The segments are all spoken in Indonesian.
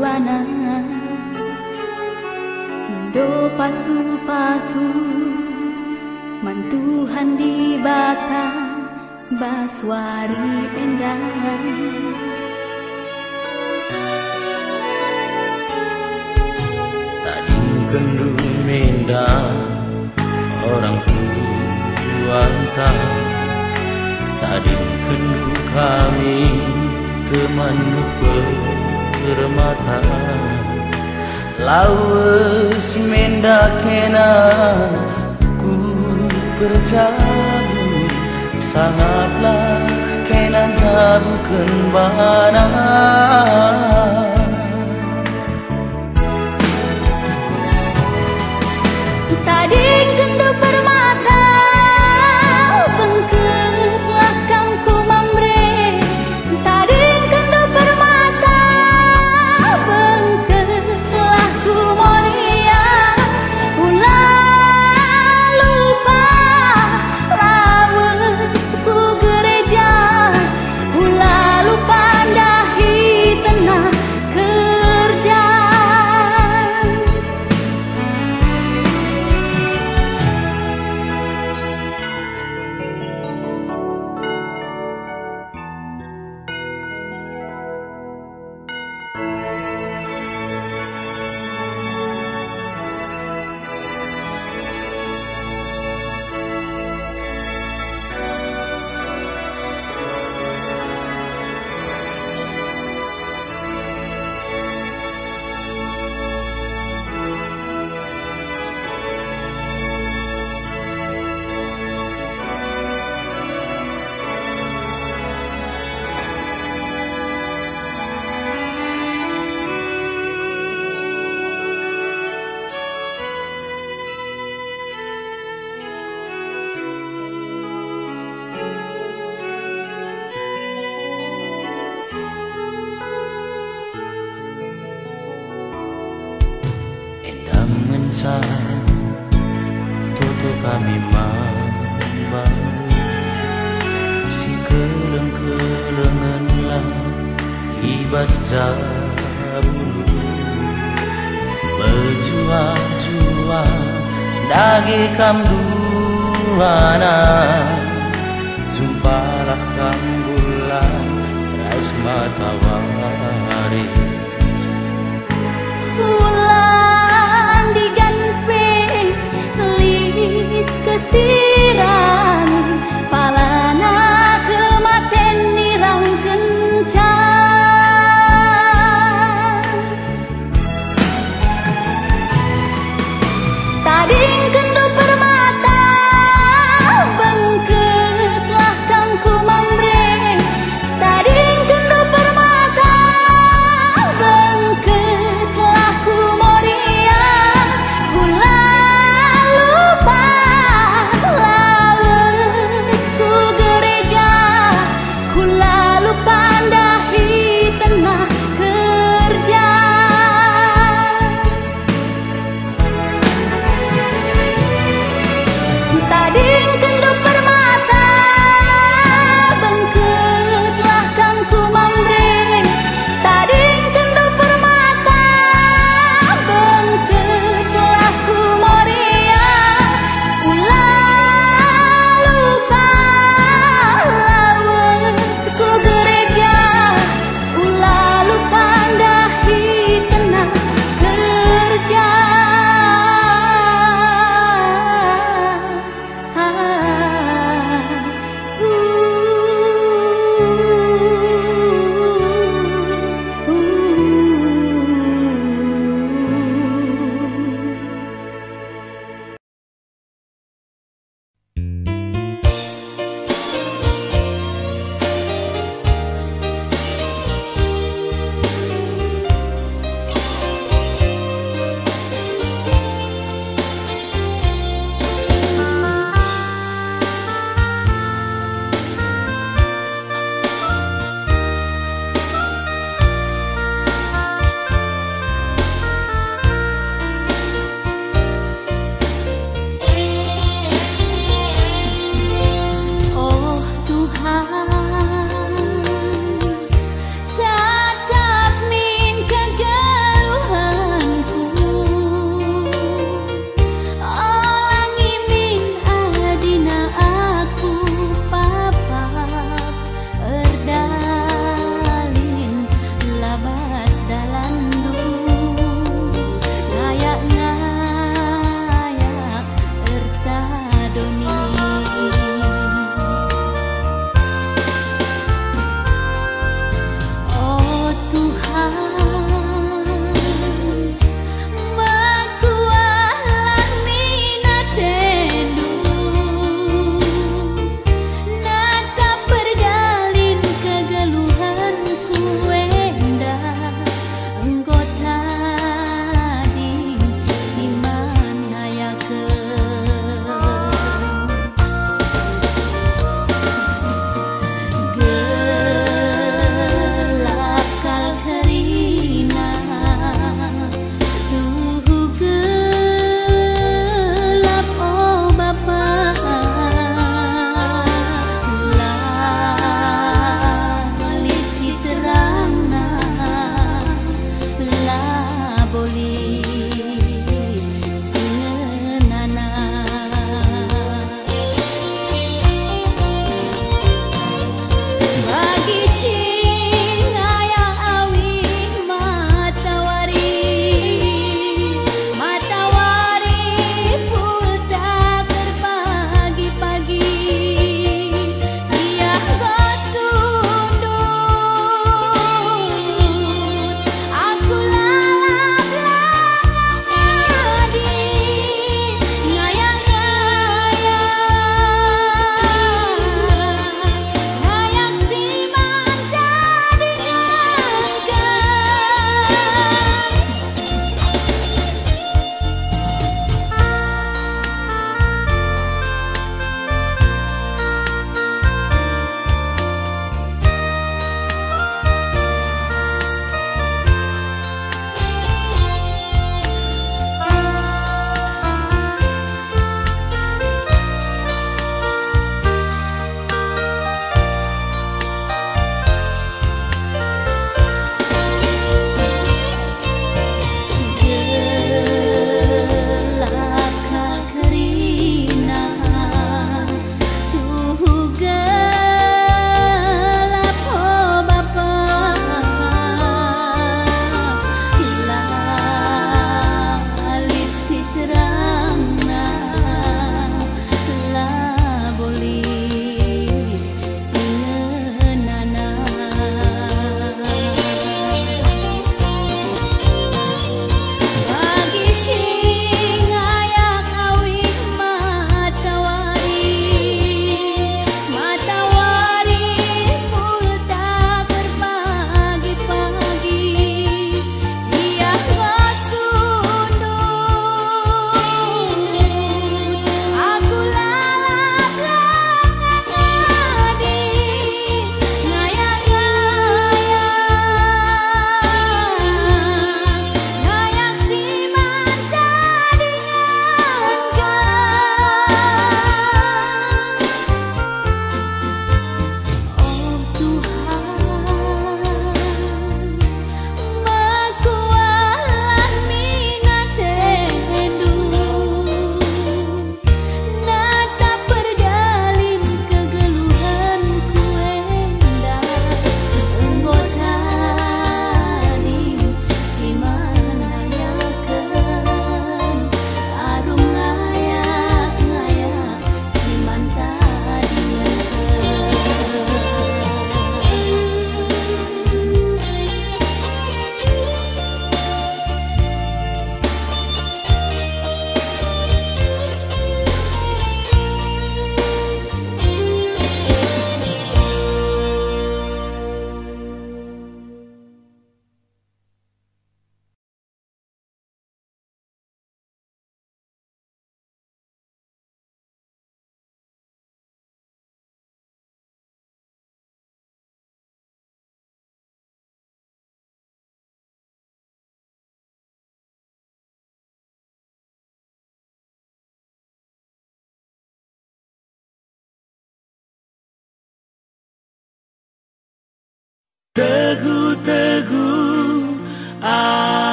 buana Mendo pasu-pasu Mantuhan di bata, Baswari endah. Tadi kendu menda Orang tua Tadi kendu kami Teman permata Lawas menda kena Ku percabu Sangatlah kena jabu kembana Tadi kendu permata Jabulu Berjuang-juang Dagi kam duana Jumpalah kam bulan Rais matawari Bulan diganpe lit kesiran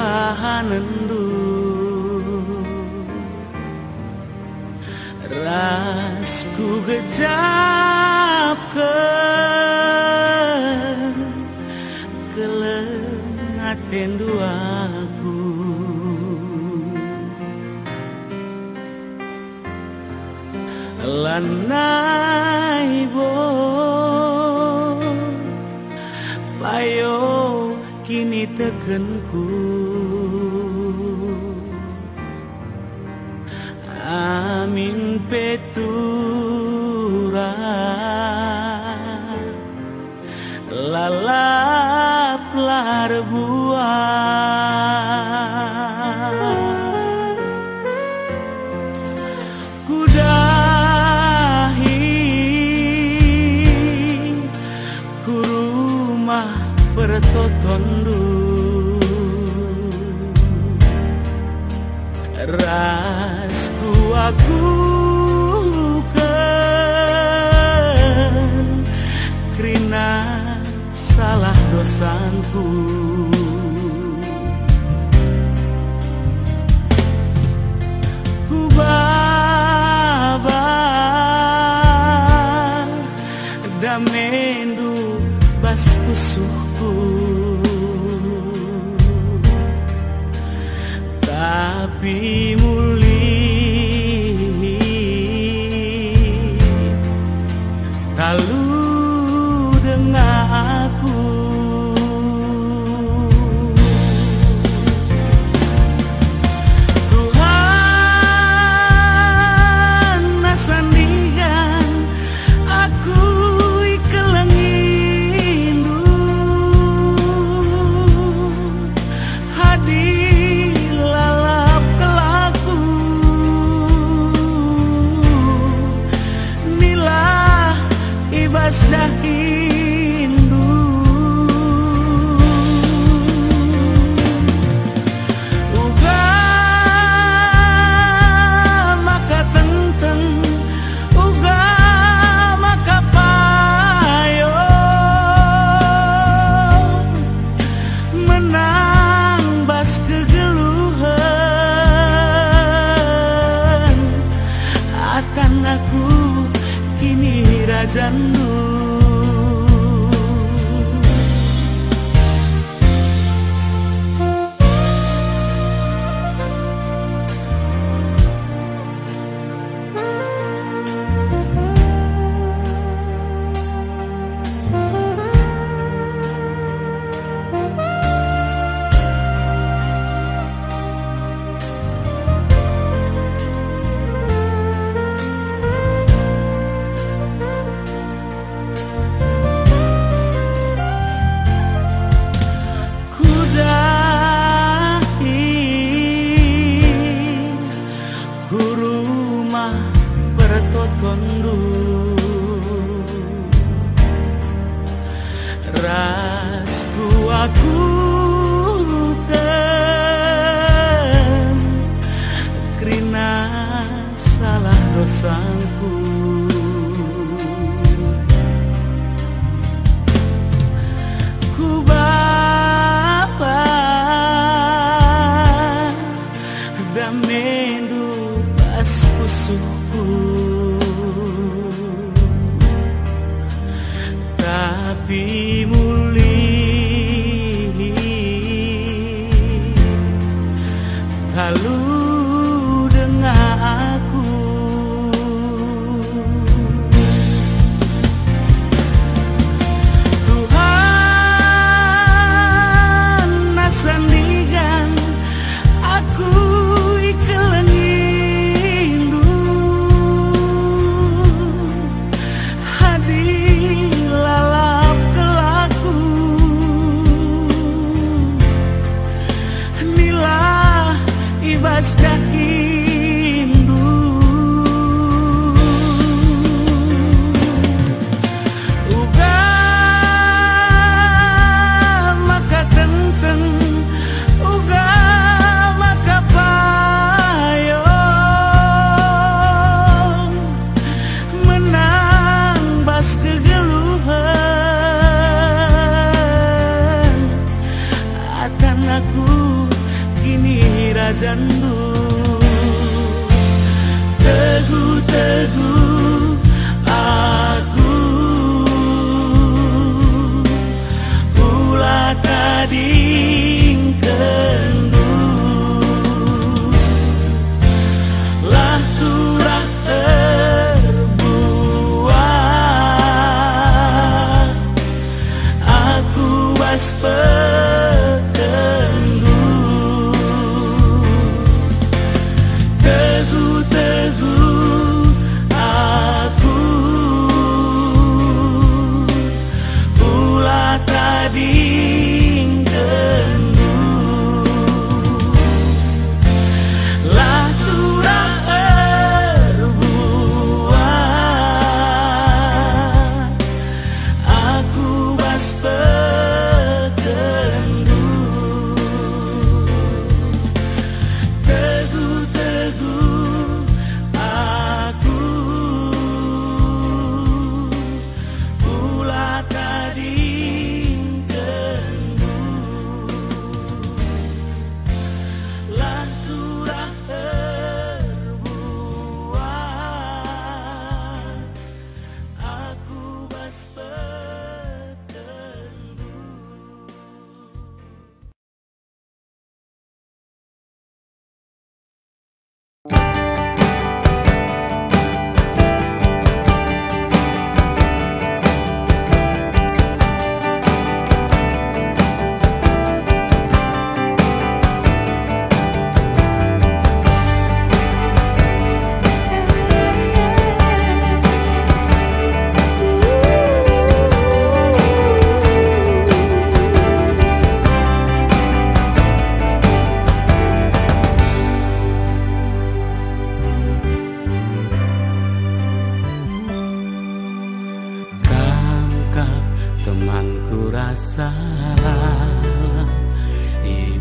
bahanendu Rasku gejapkan Kelengaten duaku. Lanai bo Payo kini tekenku Ooh.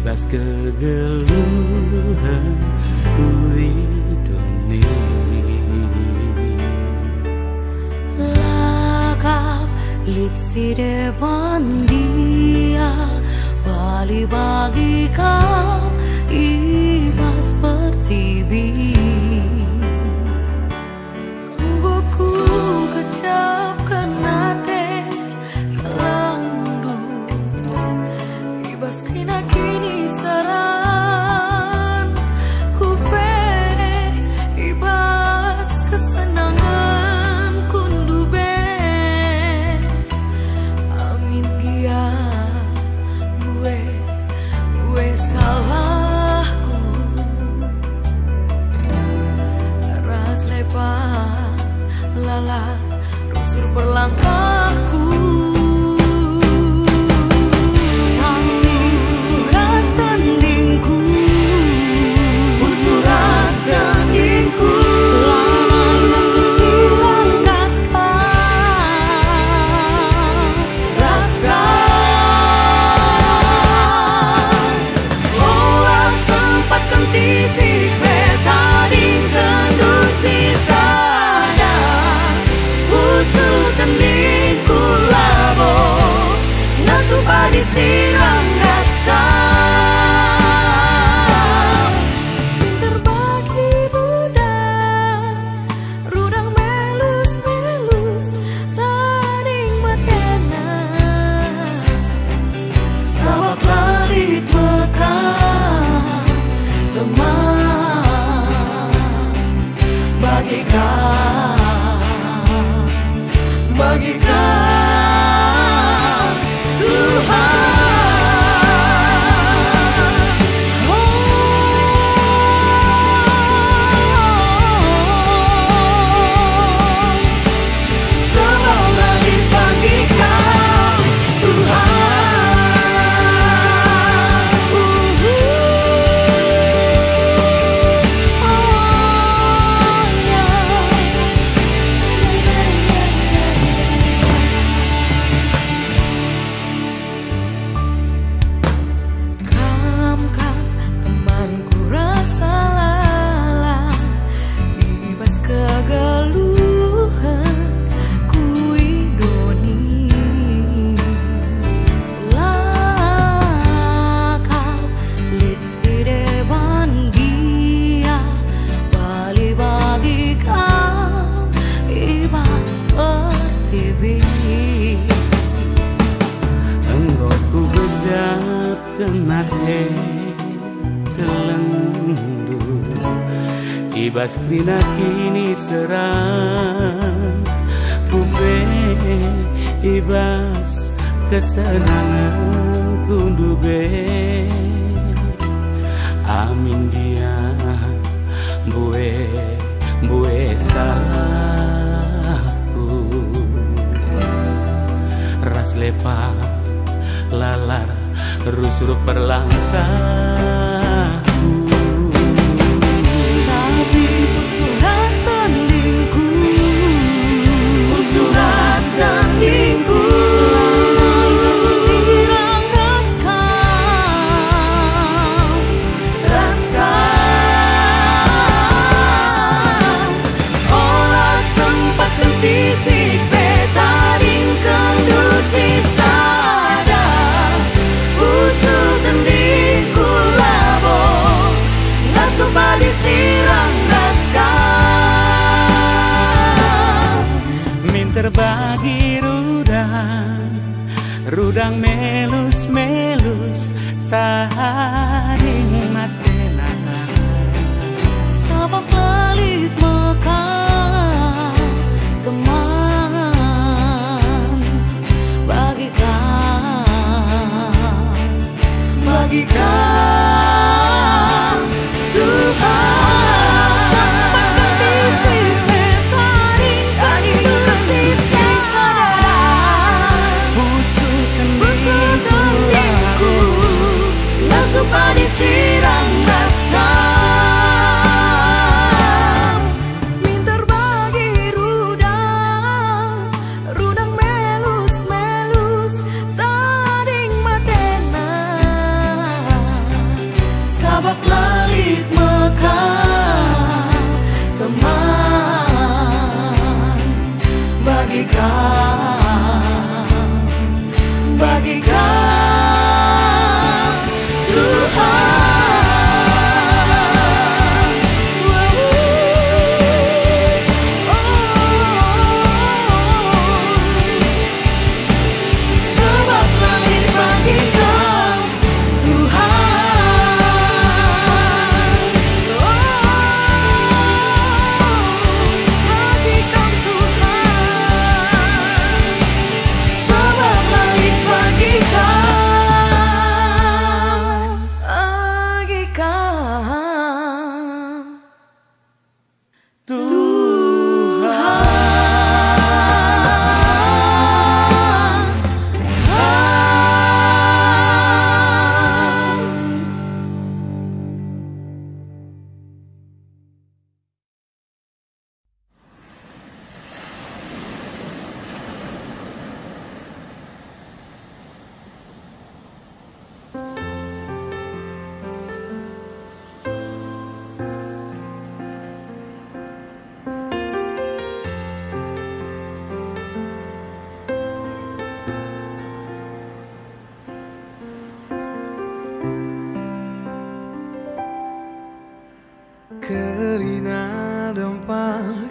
balas kegeluhanku ini Lakap liksi depan dia Bali bagi kau ibas seperti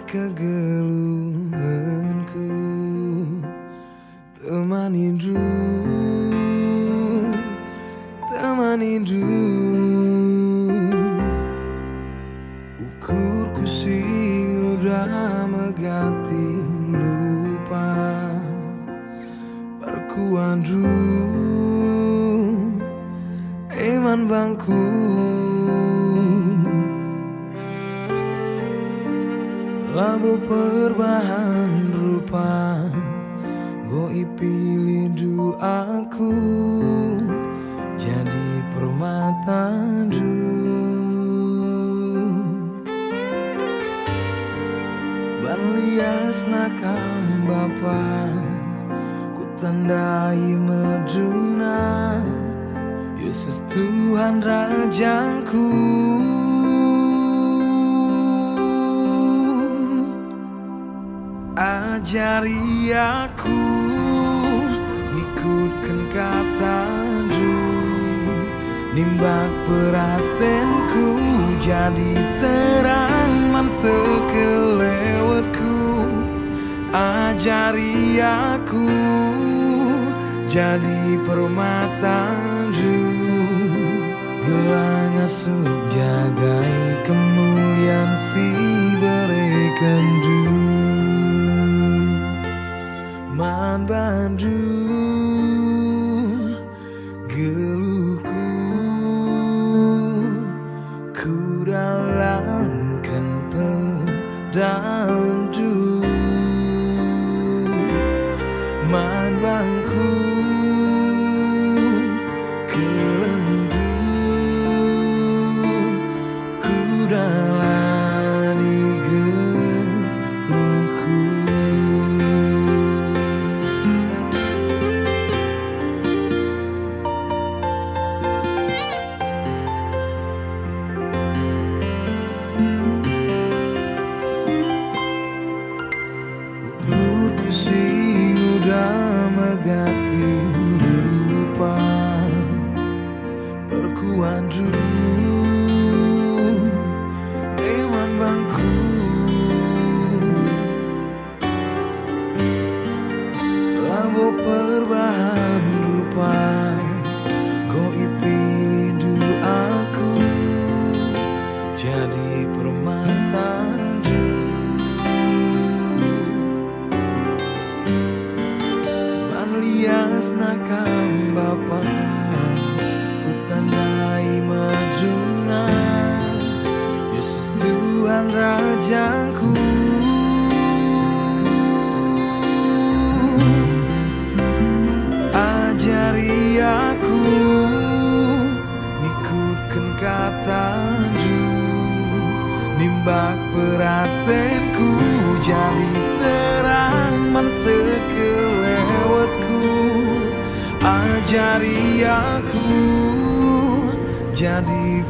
dampak kegeluhanku mengasuh jagai kemuliaan si beri kendu man bandu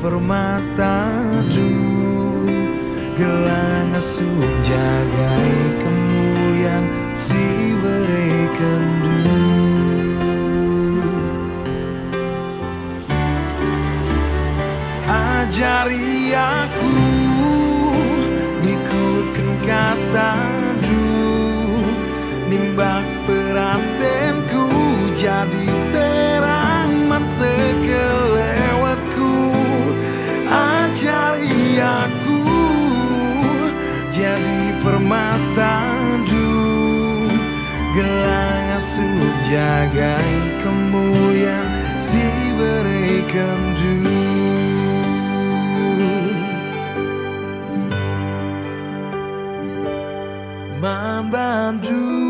permata gelang asum jagai kemuliaan si berikan du ajari aku ikutkan kata mata du Gelang asup jagai kemuliaan Si berikan du Membantu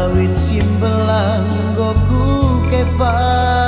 awit simbelang goku kepak?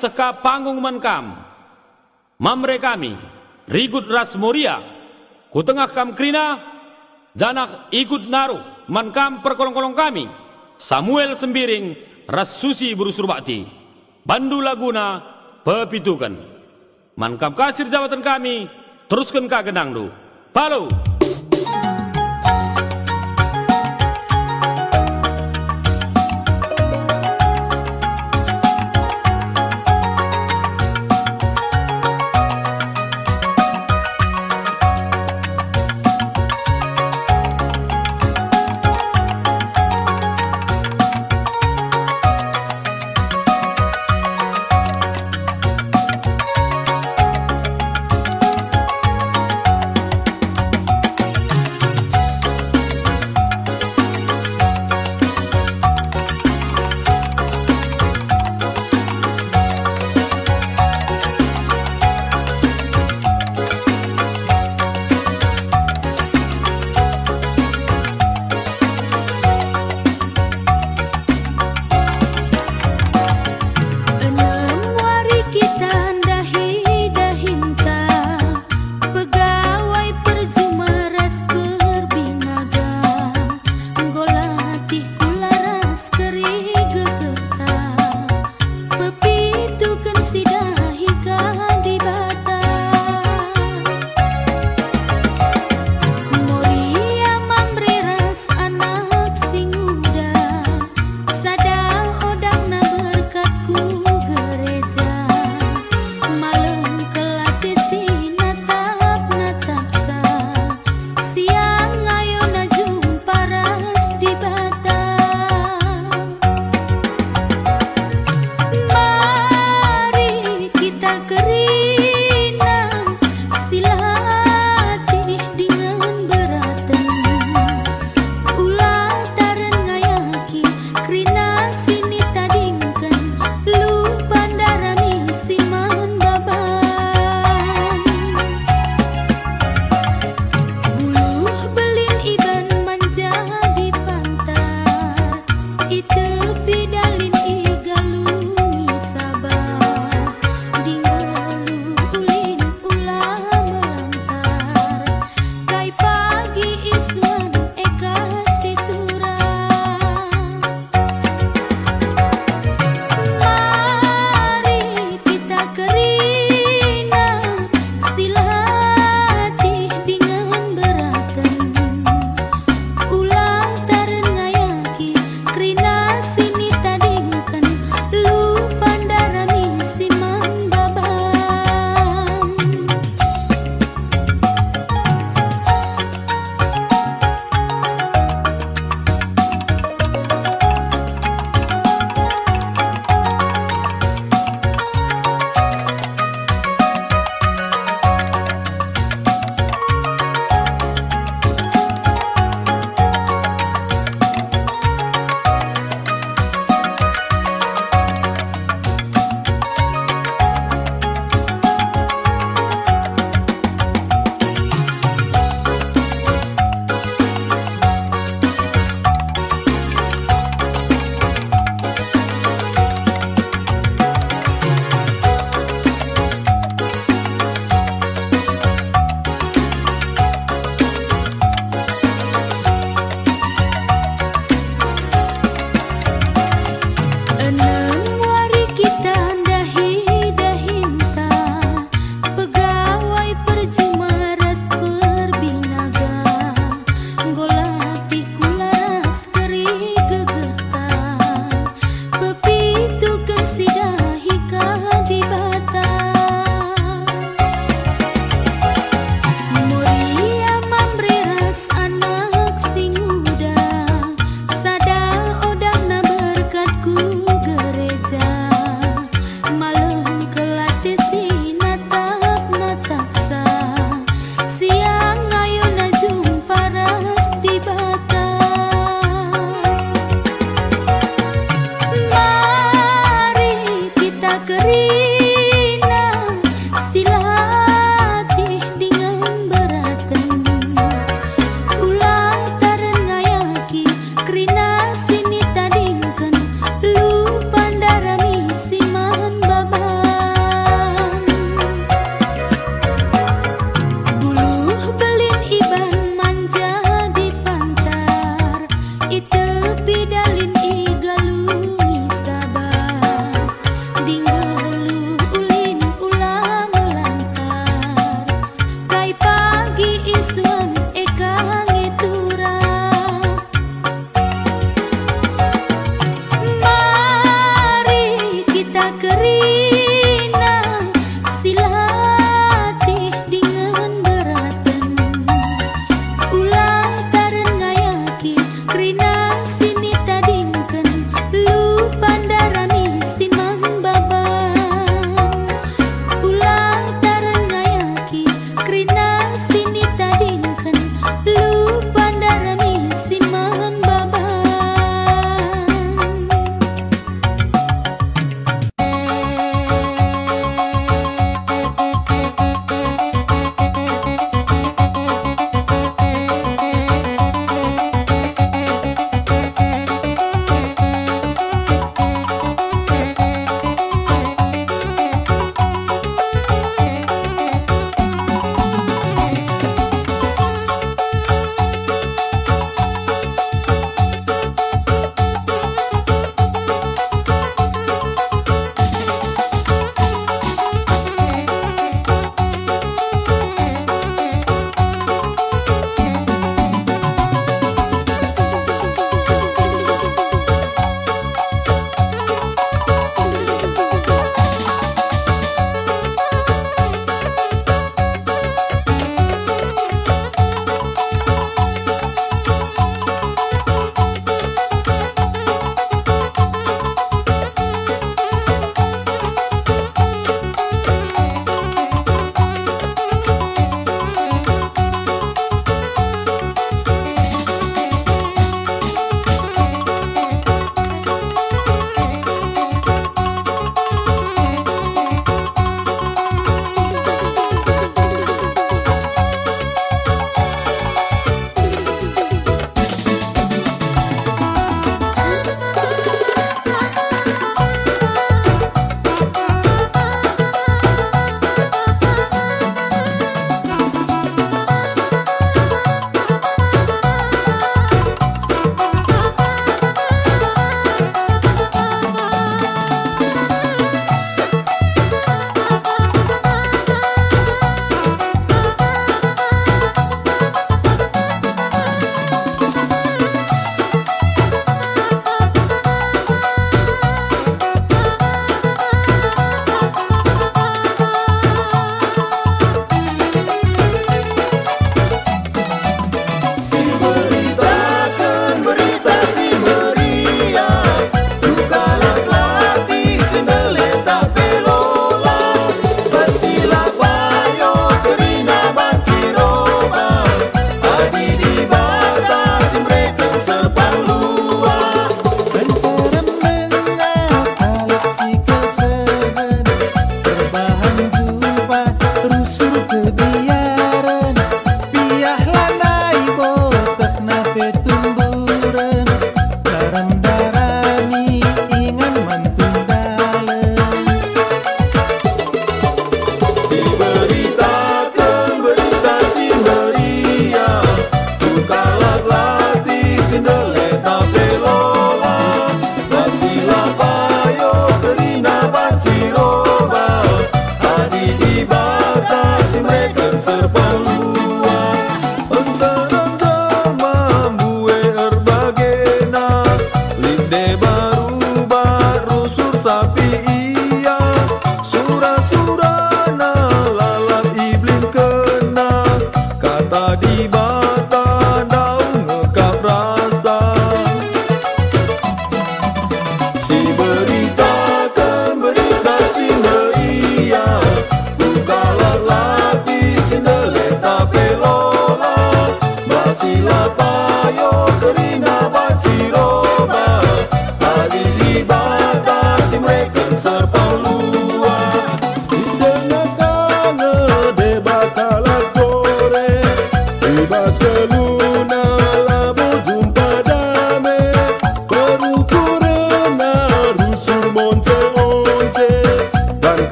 Seka panggung menkam. Mamre kami, Rigut Ras Moria, Kutengah Kam Krina, Janak ikut naru, mankam perkolong-kolong kami, Samuel Sembiring, Ras Susi Burusurbakti, Bandu Laguna, Pepitukan. Mankam kasir jabatan kami, teruskan ka genangdu. Palo!